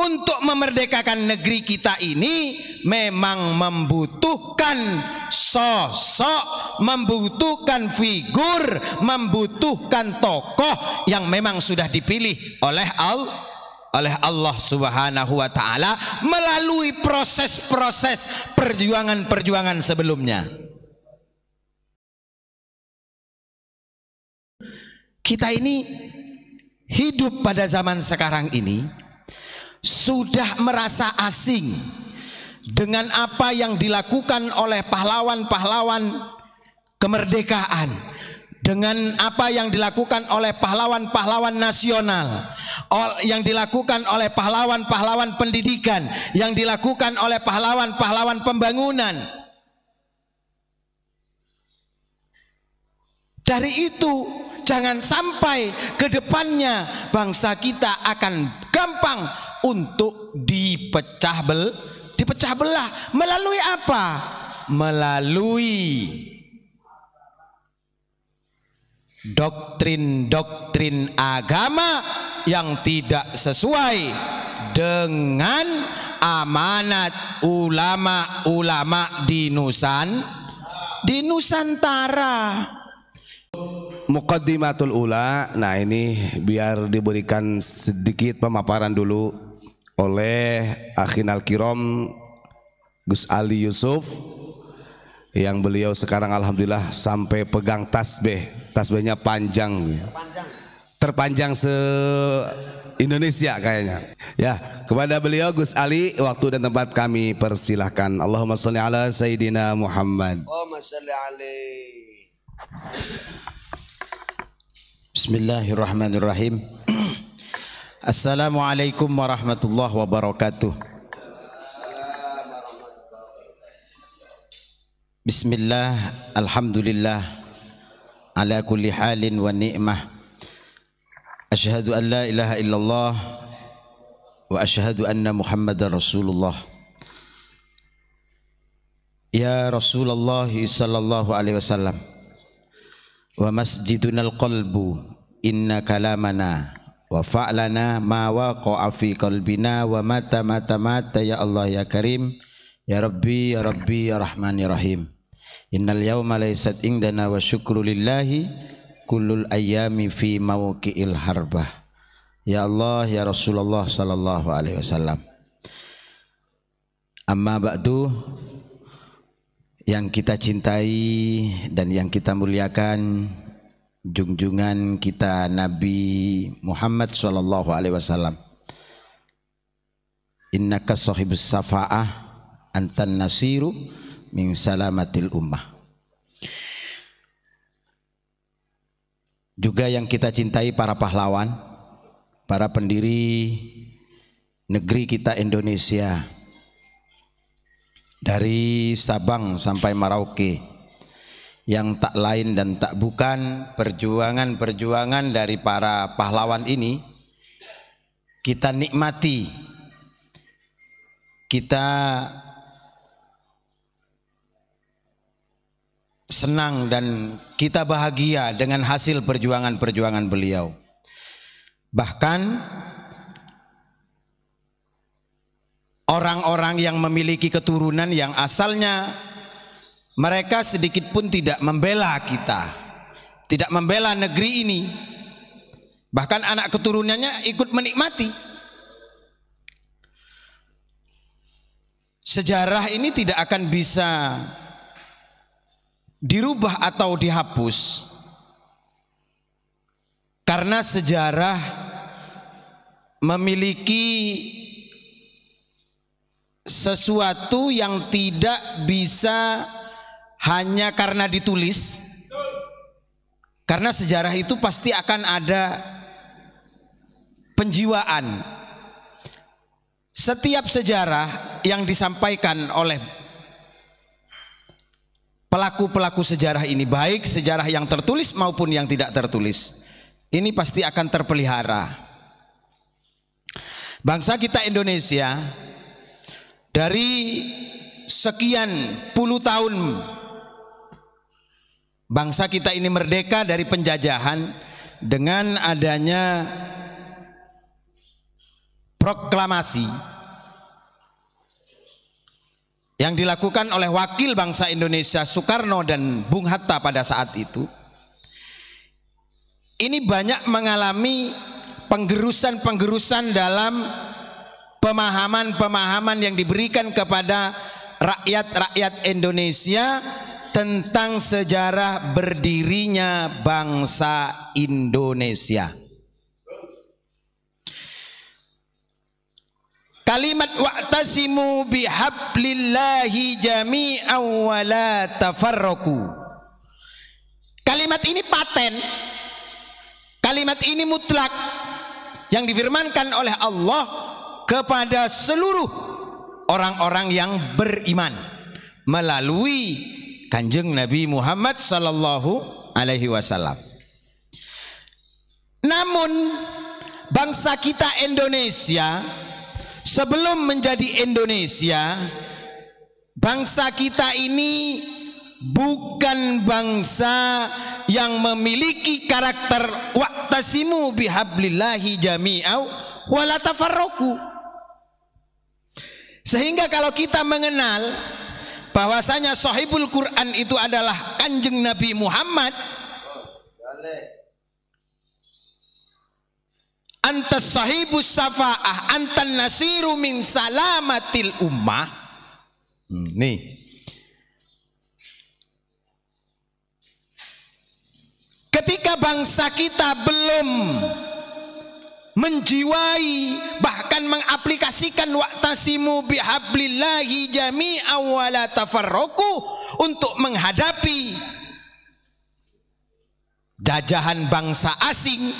untuk memerdekakan negeri kita ini memang membutuhkan sosok, membutuhkan figur, membutuhkan tokoh yang memang sudah dipilih oleh Allah oleh Allah Subhanahu wa taala melalui proses-proses perjuangan-perjuangan sebelumnya. Kita ini hidup pada zaman sekarang ini sudah merasa asing dengan apa yang dilakukan oleh pahlawan-pahlawan kemerdekaan dengan apa yang dilakukan oleh pahlawan-pahlawan nasional, yang dilakukan oleh pahlawan-pahlawan pendidikan, yang dilakukan oleh pahlawan-pahlawan pembangunan. Dari itu, jangan sampai ke depannya bangsa kita akan gampang untuk dipecah bel, dipecah belah melalui apa? Melalui doktrin-doktrin agama yang tidak sesuai dengan amanat ulama-ulama di Nusan di Nusantara. Muqaddimatul ula. Nah, ini biar diberikan sedikit pemaparan dulu oleh Akhinal Kirom Gus Ali Yusuf yang beliau sekarang alhamdulillah sampai pegang tasbih. Tasbihnya panjang. Terpanjang terpanjang se Indonesia kayaknya. Ya kepada beliau Gus Ali waktu dan tempat kami persilahkan. Allahumma sholli ala Sayyidina Muhammad. Allahumma sholli alaihi. Bismillahirrahmanirrahim Assalamualaikum warahmatullahi wabarakatuh Bismillah, Alhamdulillah Ala kulli halin wa ni'mah Ashhadu an la ilaha illallah Wa ashhadu anna muhammadan rasulullah Ya Rasulullah sallallahu alaihi wasallam Wa masjiduna al-qalbu Inna kalamana Wa fa'lana ma waqa'a fi qalbina Wa mata mata mata ya Allah ya Karim Ya Rabbi ya Rabbi ya Rahman ya Rahim Innal yawma laysat indana wa syukru lillahi kullul ayami fi mawqi'il harbah. Ya Allah ya Rasulullah sallallahu alaihi wasallam. Amma ba'du yang kita cintai dan yang kita muliakan junjungan kita Nabi Muhammad sallallahu alaihi wasallam. Innaka sahibus safa'ah antan nasiru min salamatil ummah. Juga yang kita cintai para pahlawan, para pendiri negeri kita Indonesia. Dari Sabang sampai Merauke yang tak lain dan tak bukan perjuangan-perjuangan dari para pahlawan ini kita nikmati kita senang dan kita bahagia dengan hasil perjuangan-perjuangan beliau. Bahkan orang-orang yang memiliki keturunan yang asalnya mereka sedikit pun tidak membela kita, tidak membela negeri ini. Bahkan anak keturunannya ikut menikmati. Sejarah ini tidak akan bisa dirubah atau dihapus karena sejarah memiliki sesuatu yang tidak bisa hanya karena ditulis. Karena sejarah itu pasti akan ada penjiwaan. Setiap sejarah yang disampaikan oleh pelaku-pelaku sejarah ini baik sejarah yang tertulis maupun yang tidak tertulis ini pasti akan terpelihara. Bangsa kita Indonesia dari sekian puluh tahun bangsa kita ini merdeka dari penjajahan dengan adanya proklamasi yang dilakukan oleh wakil bangsa Indonesia Soekarno dan Bung Hatta pada saat itu. Ini banyak mengalami penggerusan-penggerusan dalam pemahaman-pemahaman yang diberikan kepada rakyat-rakyat Indonesia tentang sejarah berdirinya bangsa Indonesia. Kalimat wa'tasimu bihablillahi jami'an wa la tafarraku. Kalimat ini paten. Kalimat ini mutlak yang difirmankan oleh Allah kepada seluruh orang-orang yang beriman melalui Kanjeng Nabi Muhammad sallallahu alaihi wasallam. Namun bangsa kita Indonesia sebelum menjadi Indonesia bangsa kita ini bukan bangsa yang memiliki karakter waqtasimu bihablillahi jami'au wala tafarraku sehingga kalau kita mengenal bahwasanya sahibul Quran itu adalah kanjeng Nabi Muhammad. Antas sahibus safa'ah antan nasiru min salamatil ummah. Hmm, nih. Ketika bangsa kita belum menjiwai bahkan mengaplikasikan waktasimu bihablillahi jami'a wala tafarroku untuk menghadapi jajahan bangsa asing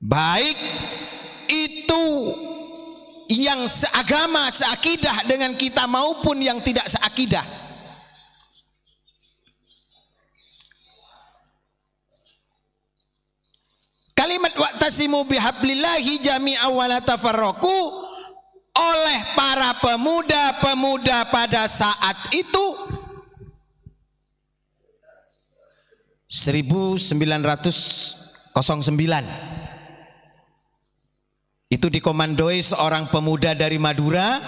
baik itu yang seagama, seakidah dengan kita maupun yang tidak seakidah. Kalimat wa'tasimu bihablillahi jami'a wa la oleh para pemuda-pemuda pada saat itu. 1909 itu dikomandoi seorang pemuda dari Madura.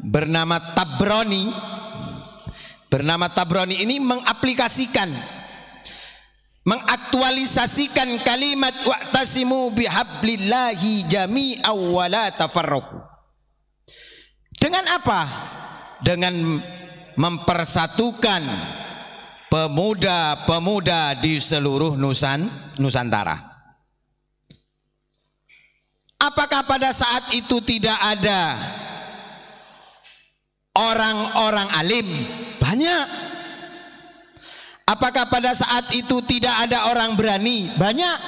Bernama Tabroni. Bernama Tabroni ini mengaplikasikan mengaktualisasikan kalimat wa'tasimu bihablillahi jami'aw wa la tafarraqu. Dengan apa? Dengan mempersatukan pemuda-pemuda di seluruh Nusan Nusantara. Apakah pada saat itu tidak ada orang-orang alim? Banyak. Apakah pada saat itu tidak ada orang berani? Banyak.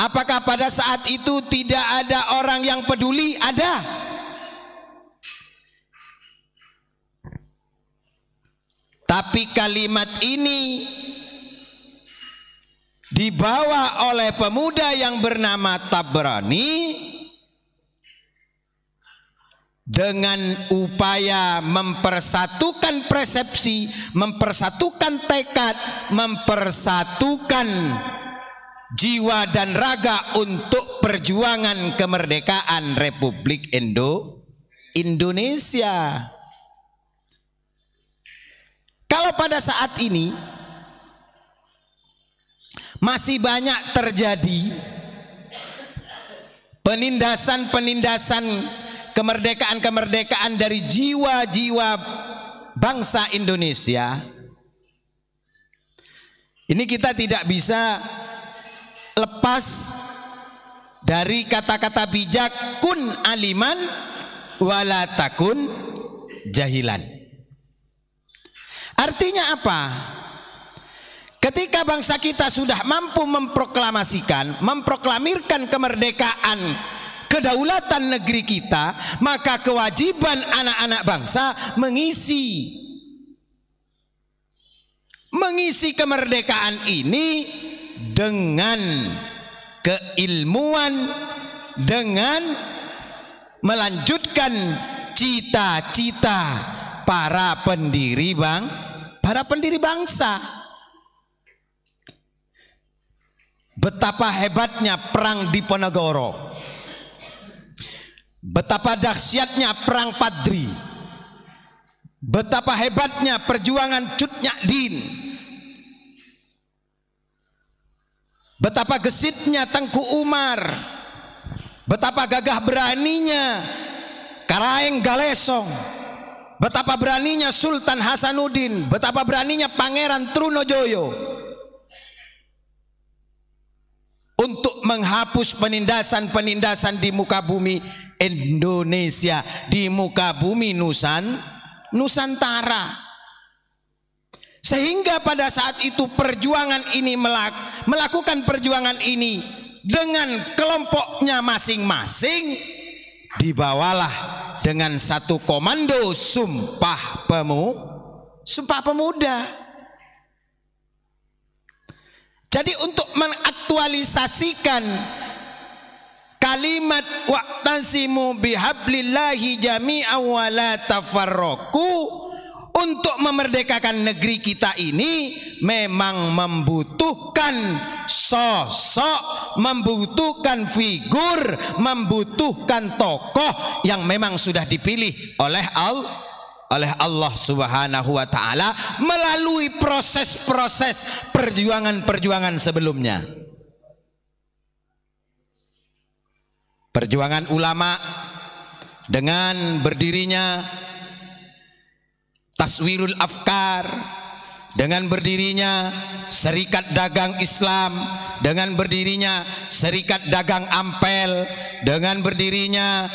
Apakah pada saat itu tidak ada orang yang peduli? Ada. Tapi kalimat ini dibawa oleh pemuda yang bernama Tabrani dengan upaya mempersatukan persepsi, mempersatukan tekad, mempersatukan jiwa dan raga untuk perjuangan kemerdekaan Republik Indo Indonesia. Kalau pada saat ini masih banyak terjadi penindasan-penindasan kemerdekaan-kemerdekaan dari jiwa-jiwa bangsa Indonesia. Ini kita tidak bisa lepas dari kata-kata bijak kun aliman wala takun jahilan. Artinya apa? Ketika bangsa kita sudah mampu memproklamasikan, memproklamirkan kemerdekaan kedaulatan negeri kita, maka kewajiban anak-anak bangsa mengisi mengisi kemerdekaan ini dengan keilmuan dengan melanjutkan cita-cita para pendiri bang para pendiri bangsa betapa hebatnya perang di Ponegoro. Betapa dahsyatnya perang Padri. Betapa hebatnya perjuangan Cut Din. Betapa gesitnya Tengku Umar. Betapa gagah beraninya Karaeng Galesong. Betapa beraninya Sultan Hasanuddin, betapa beraninya Pangeran Trunojoyo untuk menghapus penindasan-penindasan di muka bumi Indonesia, di muka bumi Nusan, Nusantara. Sehingga pada saat itu perjuangan ini melak, melakukan perjuangan ini dengan kelompoknya masing-masing dibawalah dengan satu komando sumpah pemu sumpah pemuda jadi untuk mengaktualisasikan kalimat waqtasimu bihablillahi jami'an wa la tafarraqu untuk memerdekakan negeri kita ini memang membutuhkan sosok, membutuhkan figur, membutuhkan tokoh yang memang sudah dipilih oleh Allah oleh Allah Subhanahu wa taala melalui proses-proses perjuangan-perjuangan sebelumnya. Perjuangan ulama dengan berdirinya Taswirul Afkar dengan berdirinya Serikat Dagang Islam dengan berdirinya Serikat Dagang Ampel dengan berdirinya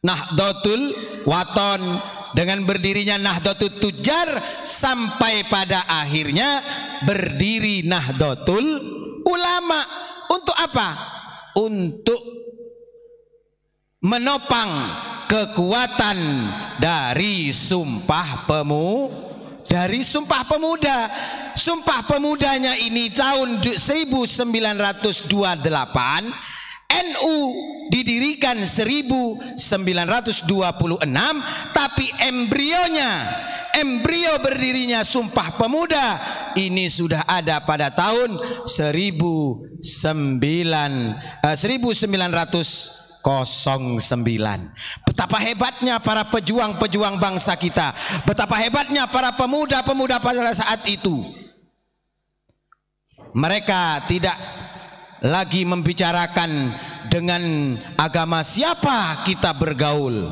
Nahdlatul Waton dengan berdirinya Nahdlatul Tujar sampai pada akhirnya berdiri Nahdlatul Ulama untuk apa? Untuk menopang kekuatan dari sumpah pemu dari sumpah pemuda. Sumpah pemudanya ini tahun 1928 NU didirikan 1926 tapi embrionya embrio berdirinya Sumpah Pemuda ini sudah ada pada tahun 1900 eh, 1900 09. Betapa hebatnya para pejuang-pejuang bangsa kita. Betapa hebatnya para pemuda-pemuda pada saat itu. Mereka tidak lagi membicarakan dengan agama siapa kita bergaul.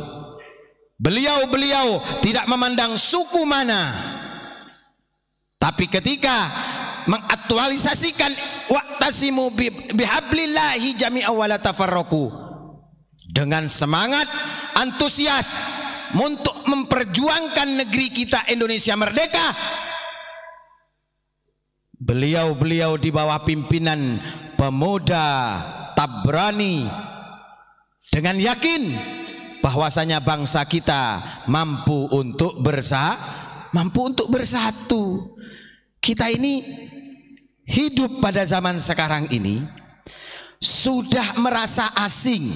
Beliau-beliau tidak memandang suku mana. Tapi ketika mengaktualisasikan waqtasimu bihablillahi jami'a tafarraqu dengan semangat antusias untuk memperjuangkan negeri kita Indonesia merdeka beliau-beliau di bawah pimpinan pemuda Tabrani dengan yakin bahwasanya bangsa kita mampu untuk bersa mampu untuk bersatu. Kita ini hidup pada zaman sekarang ini sudah merasa asing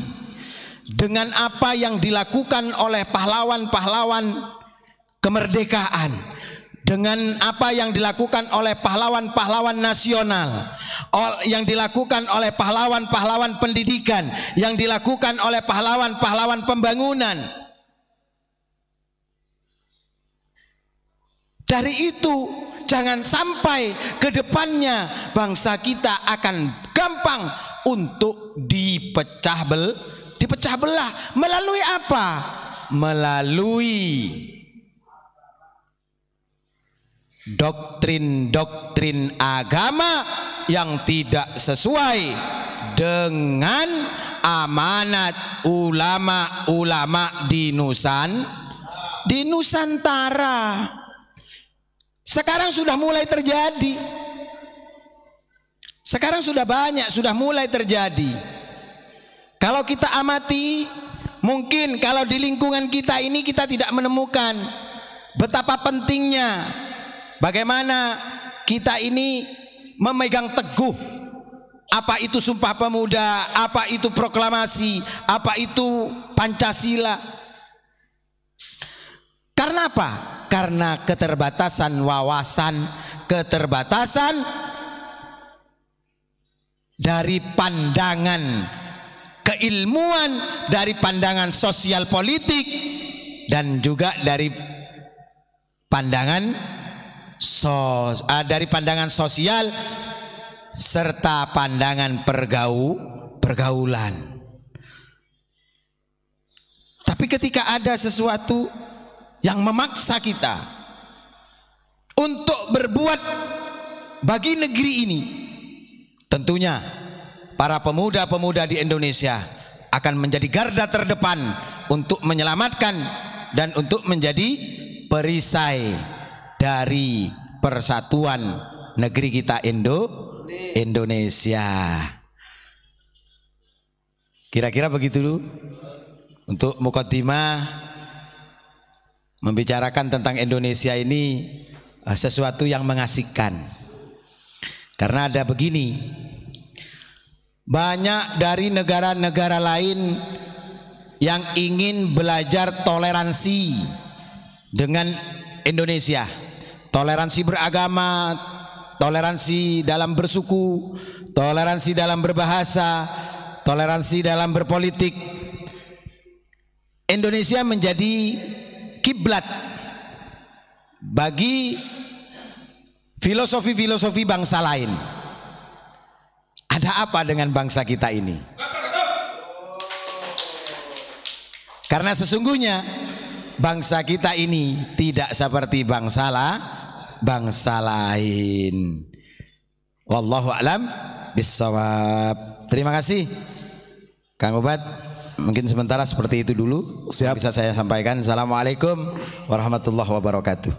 dengan apa yang dilakukan oleh pahlawan-pahlawan kemerdekaan dengan apa yang dilakukan oleh pahlawan-pahlawan nasional yang dilakukan oleh pahlawan-pahlawan pendidikan yang dilakukan oleh pahlawan-pahlawan pembangunan. Dari itu jangan sampai ke depannya bangsa kita akan gampang untuk dipecah bel dipecah belah melalui apa? Melalui doktrin-doktrin agama yang tidak sesuai dengan amanat ulama-ulama di Nusan di Nusantara. Sekarang sudah mulai terjadi. Sekarang sudah banyak, sudah mulai terjadi. Kalau kita amati, mungkin kalau di lingkungan kita ini kita tidak menemukan betapa pentingnya bagaimana kita ini memegang teguh apa itu sumpah pemuda, apa itu proklamasi, apa itu Pancasila. Karena apa? Karena keterbatasan wawasan, keterbatasan dari pandangan keilmuan, dari pandangan sosial politik dan juga dari pandangan sos, uh, dari pandangan sosial serta pandangan pergau pergaulan. Tapi ketika ada sesuatu yang memaksa kita untuk berbuat bagi negeri ini, tentunya para pemuda-pemuda di Indonesia akan menjadi garda terdepan untuk menyelamatkan dan untuk menjadi perisai dari persatuan negeri kita Indo Indonesia. Kira-kira begitu dulu untuk mukaddimah membicarakan tentang Indonesia ini eh, sesuatu yang mengasihkan. Karena ada begini, banyak dari negara-negara lain yang ingin belajar toleransi dengan Indonesia. Toleransi beragama, toleransi dalam bersuku, toleransi dalam berbahasa, toleransi dalam berpolitik. Indonesia menjadi kiblat bagi filosofi-filosofi bangsa lain. Ada apa dengan bangsa kita ini? Karena sesungguhnya bangsa kita ini tidak seperti bangsa lah, bangsa lain. Wallahu alam bisawab. Terima kasih Kang Ubat. Mungkin sementara seperti itu dulu. Siap. Bisa saya sampaikan. Assalamualaikum warahmatullahi wabarakatuh.